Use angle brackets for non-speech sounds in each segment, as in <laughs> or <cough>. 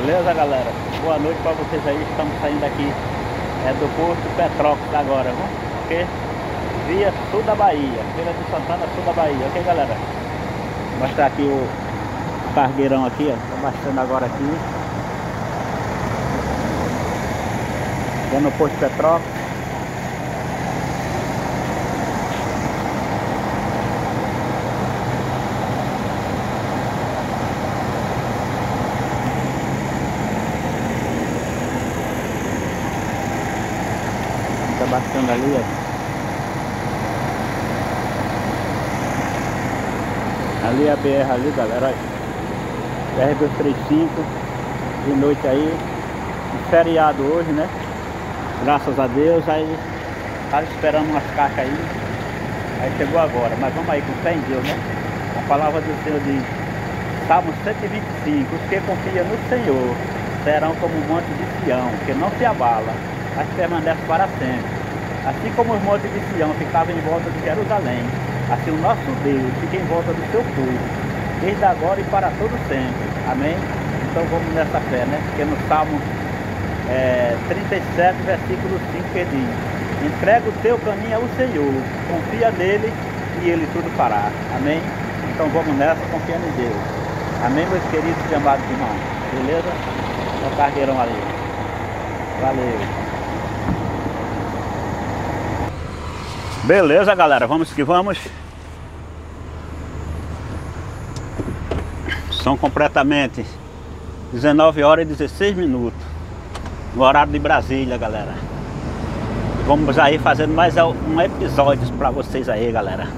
Beleza, galera? Boa noite para vocês aí. Estamos saindo aqui é, do Porto Petrópolis agora, viu? Ok? Via sul da Bahia. Feira de Santana, sul da Bahia. Ok, galera? Vou mostrar aqui o cargueirão aqui, ó. Tô baixando agora aqui. É no Porto Petrópolis. Tá baixando ali, ó. Ali é a BR ali, galera. BR 235 de noite aí. Feriado hoje, né? Graças a Deus. Aí tava esperando umas caixas aí. Aí chegou agora. Mas vamos aí, com fé em Deus, né? A palavra do Senhor diz. Salmo 125, os que confiam no Senhor serão como o monte de Sião, que não se abala, mas permanece para sempre. Assim como os montes de Sião ficavam em volta de Jerusalém, assim o nosso Deus fica em volta do seu povo, desde agora e para todo sempre. Amém? Então vamos nessa fé, né? Porque no Salmo é, 37, versículo 5 que diz, entrega o teu caminho ao Senhor, confia nele e ele tudo fará. Amém? Então vamos nessa, confiando em Deus. Amém, meus queridos e amados irmãos. Beleza? É o cargueirão ali. Valeu. Beleza, galera. Vamos que vamos. São completamente 19 horas e 16 minutos. No horário de Brasília, galera. Vamos aí fazendo mais um episódio para vocês aí, galera.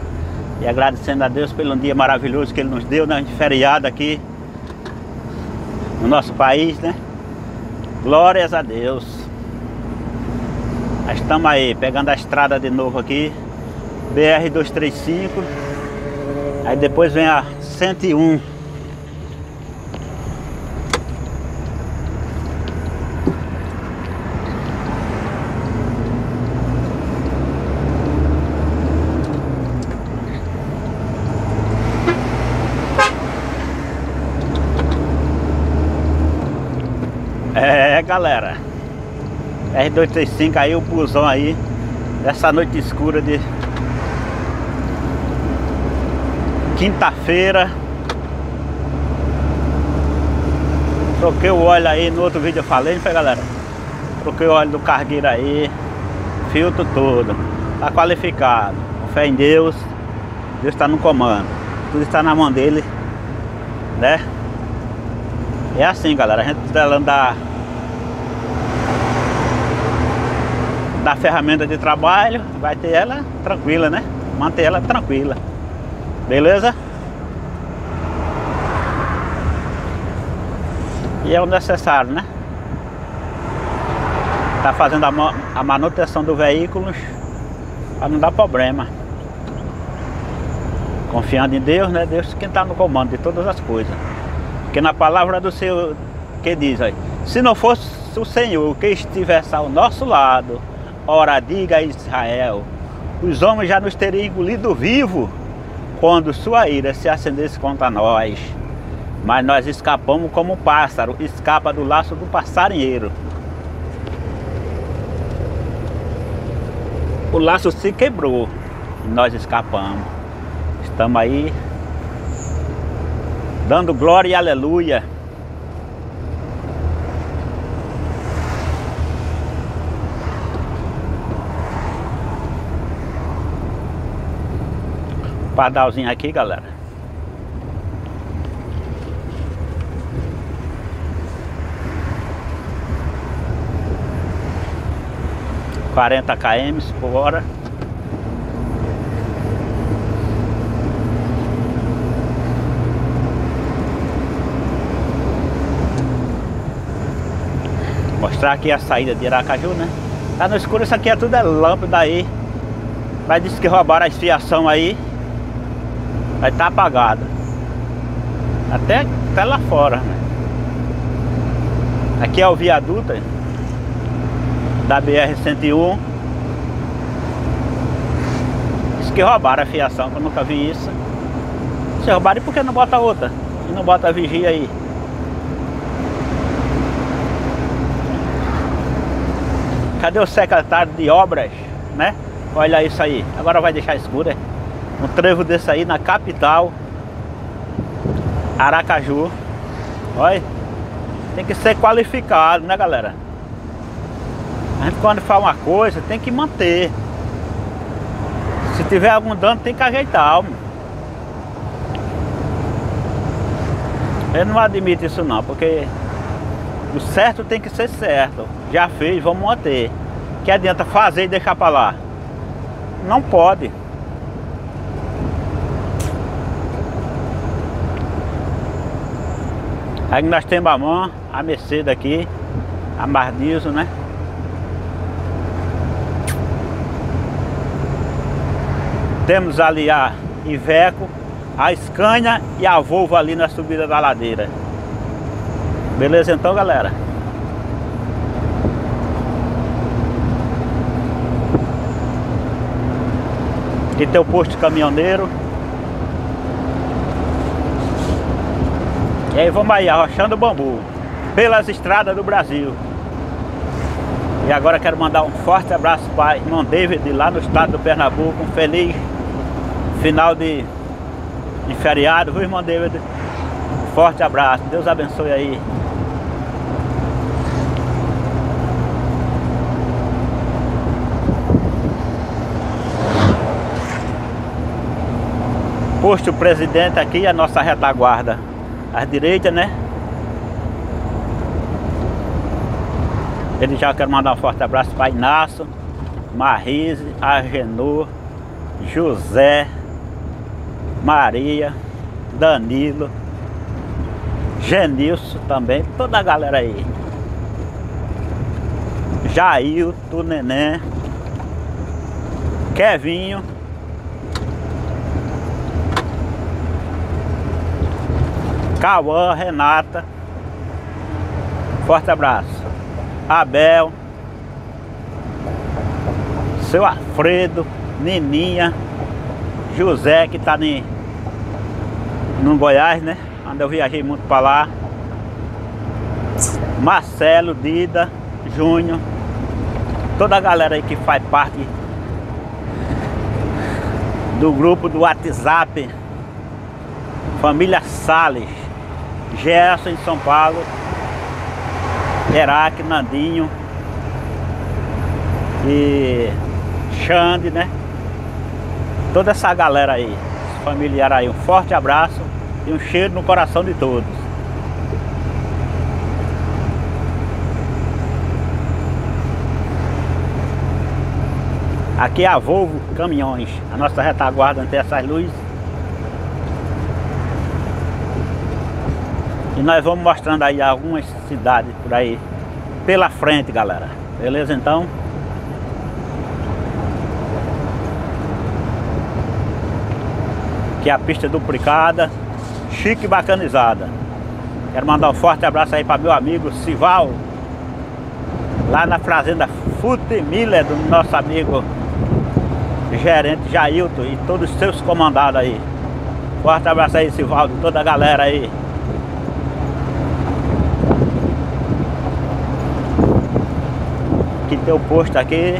E agradecendo a Deus pelo dia maravilhoso que Ele nos deu, né? De feriado aqui no nosso país, né? Glórias a Deus. Nós estamos aí, pegando a estrada de novo aqui. BR-235. Aí depois vem a 101. É, galera. R235 aí, o busão aí. Dessa noite escura de quinta-feira. Troquei o óleo aí, no outro vídeo eu falei, não foi galera? Troquei o óleo do cargueiro aí. Filtro todo. Tá qualificado. Fé em Deus. Deus está no comando. Tudo está na mão dele. Né? É assim, galera, a gente falando da da ferramenta de trabalho, vai ter ela tranquila, né? Manter ela tranquila. Beleza? E é o necessário, né? Tá fazendo a, manutenção do veículo para não dar problema. Confiando em Deus, né? Deus quem está no comando de todas as coisas. Porque na palavra do Senhor que diz aí, se não fosse o Senhor que estivesse ao nosso lado, ora diga a Israel, os homens já nos teriam engolido vivo quando sua ira se acendesse contra nós. Mas nós escapamos como um pássaro, escapa do laço do passarinheiro. O laço se quebrou e nós escapamos. Estamos aí dando glória e aleluia. Pardalzinho aqui, galera. Quarenta km por hora. mostrar aqui a saída de Aracaju, né? Tá no escuro, isso aqui é tudo é lâmpada aí. Mas disse que roubaram a esfiação aí vai estar tá apagada. Até, até lá fora. Né? Aqui é o viaduto é? da BR-101. Diz que roubaram a fiação, que eu nunca vi isso. Se roubaram, por que não bota outra? E não bota a vigia aí? Cadê o secretário de obras, né? Olha isso aí. Agora vai deixar escuro, é? Um trevo desse aí na capital. Aracaju. Olha. Tem que ser qualificado, né, galera? A gente quando fala uma coisa, tem que manter. Se tiver algum dano, tem que ajeitar. Homem. Eu não admito isso não, porque o certo tem que ser certo. Já fez, vamos manter. Que adianta fazer e deixar para lá? Não pode. Aí nós temos a mão, a Mercedes aqui, a Mardizo, né? Temos ali a Iveco, a Scania e a Volvo ali na subida da ladeira. Beleza então, galera? Aqui tem o posto caminhoneiro. E aí vamos aí, arrochando bambu. Pelas estradas do Brasil. E agora quero mandar um forte abraço para irmão David lá no estado do Pernambuco. Um feliz final de, de feriado, viu irmão David? Um forte abraço. Deus abençoe aí. posto presidente aqui, a nossa retaguarda à direita, né? Ele já quero mandar um forte abraço para Inácio, Marise, Agenor, José, Maria, Danilo, Genilson também, toda a galera aí. Jailton, Neném, Kevinho, Cauã, Renata. Forte abraço. Abel. Seu Alfredo, Neninha, José que tá em, no Goiás, né? Onde eu viajei muito para lá. Marcelo, Dida, Júnior. Toda a galera aí que faz parte do grupo do WhatsApp Família Sales. Gerson em São Paulo, Herac, Nandinho e Xande, né? Toda essa galera aí, familiar aí, um forte abraço e um cheiro no coração de todos. Aqui é a Volvo Caminhões, a nossa retaguarda tem essas luzes E nós vamos mostrando aí algumas cidades por aí pela frente, galera. Beleza então? Aqui é a pista duplicada, chique e bacanizada. Quero mandar um forte abraço aí para meu amigo Sival, lá na fazenda Fute Miller, do nosso amigo gerente Jailton e todos os seus comandados aí. Forte abraço aí, Sivaldo, toda a galera aí. Aqui tem o posto aqui.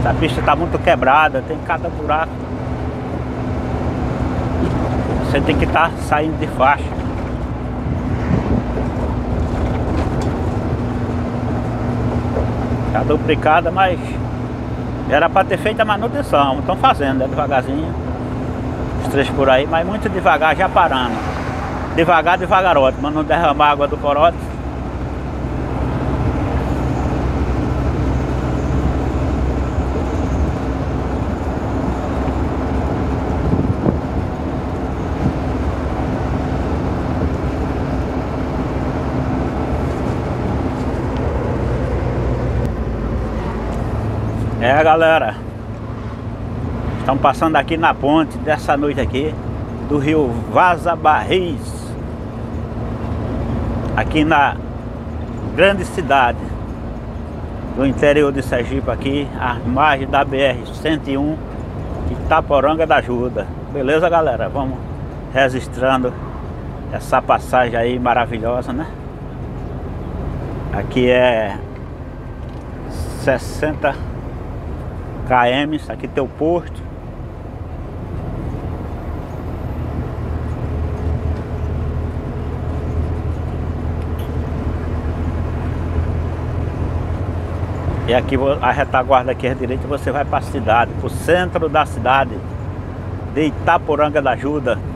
Essa pista está muito quebrada, tem cada buraco. Você tem que estar tá saindo de faixa. Está duplicada, mas era para ter feito a manutenção. Estão fazendo, é devagarzinho trechos por aí, mas muito devagar, já parando. Devagar, devagarote, mas não derramar água do corote. É galera Estamos passando aqui na ponte dessa noite aqui do rio Vaza Barris. Aqui na grande cidade do interior de Sergipe aqui, à margem da BR-101 Itaporanga da Ajuda. Beleza galera? Vamos registrando essa passagem aí maravilhosa, né? Aqui é 60 km, aqui tem o porto. E aqui a retaguarda aqui à direita você vai para a cidade, para o centro da cidade de Itaporanga da Ajuda.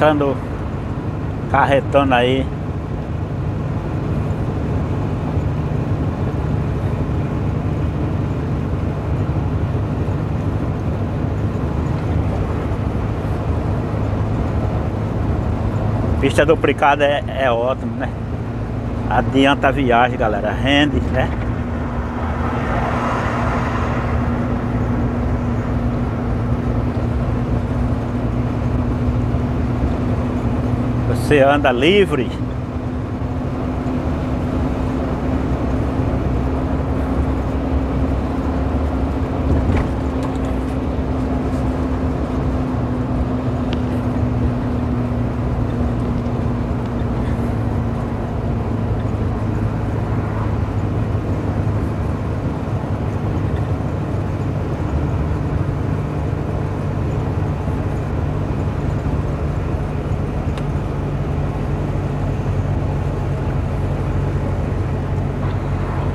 Passando carretando aí Pista duplicada é, é ótimo, né? Adianta a viagem, galera. Rende, né? Você anda livre.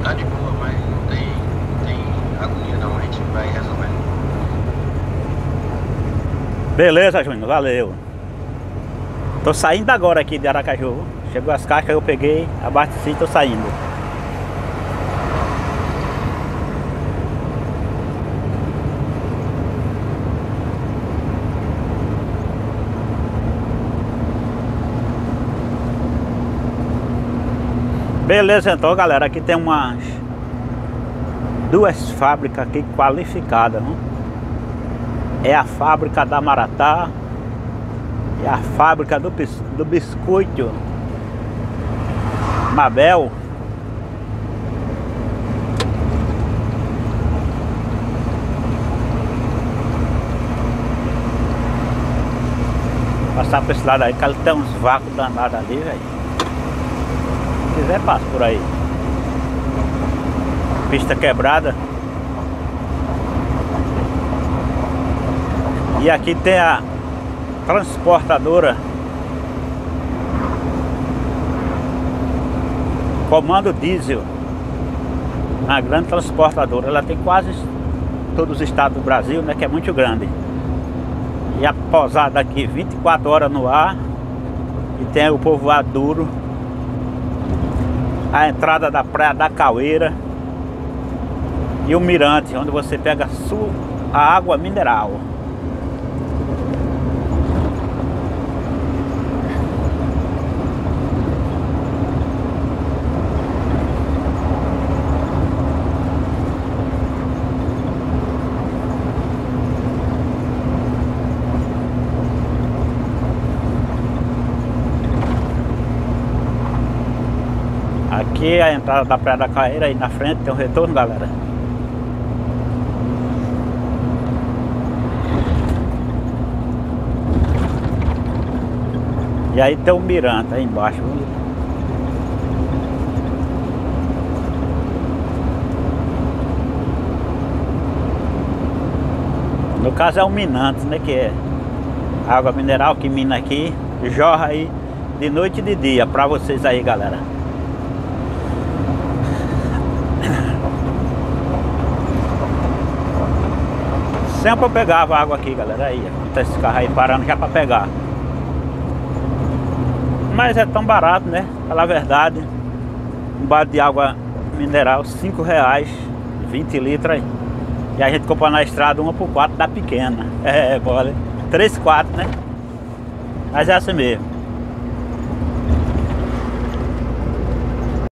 Tá de boa, mas não tem, não tem agonia não, a gente vai resolvendo. Beleza, Júnior, valeu. Tô saindo agora aqui de Aracaju. Chegou as caixas, eu peguei, abasteci e tô saindo. Beleza então galera, aqui tem umas duas fábricas aqui qualificadas, não? É a fábrica da Maratá e a fábrica do, do biscoito Mabel. Passar por esse lado aí, que tem uns vácuos danados ali, velho. Se quiser, passa por aí. Pista quebrada. E aqui tem a transportadora Comando Diesel. Uma grande transportadora. Ela tem quase todos os estados do Brasil, né? Que é muito grande. E a pousada aqui 24 horas no ar. E tem o povoado duro. A entrada da Praia da Caueira. E o mirante, onde você pega a água mineral. Aqui a entrada da Praia da Caeira, aí na frente tem um retorno, galera. E aí tem o mirante aí embaixo. No caso é um minante, né? Que é água mineral que mina aqui, jorra aí de noite e de dia pra vocês aí, galera. Sempre eu pegava água aqui, galera. Aí, tá esse carro aí parando já pra pegar. Mas é tão barato, né? Falar a verdade. Um balde de água mineral, 5 reais, 20 litros aí. E a gente compra na estrada uma por quatro da pequena. <laughs> É, bora. 3, 4, né? Mas é assim mesmo.